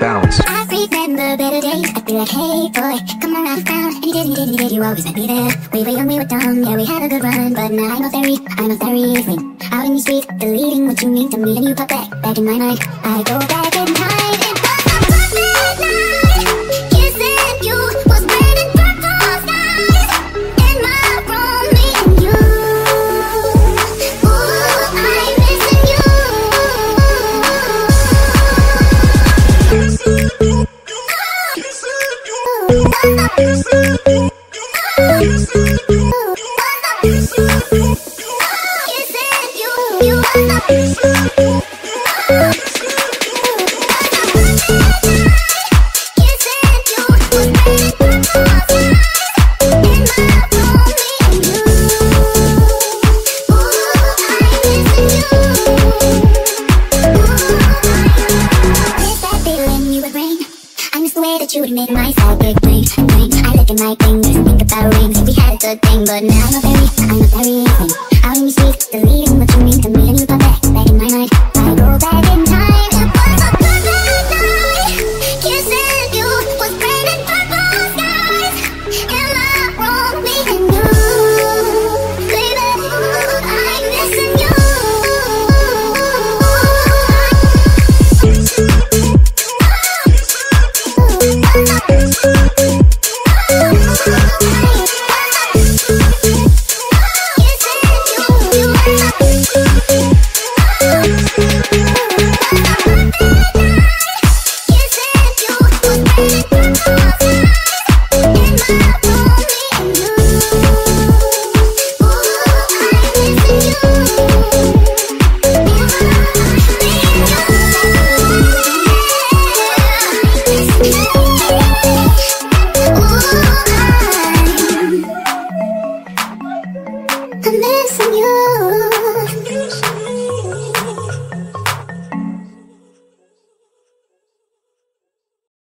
Bounce. I remember better days. I'd be like, hey boy, come around town. And you did, you did, you did. You always met me there. We were young, we were dumb. Yeah, we had a good run, but now I'm a fairy. I'm a fairy out in the streets, deleting what you mean to me, and you pop back, back in my mind. I go back Miss that you would make my side big dreams. dreams. I look at my fingers think about rings. We had a good thing, but now I'm a very, I'm a very. Out in the streets, I'm missing you.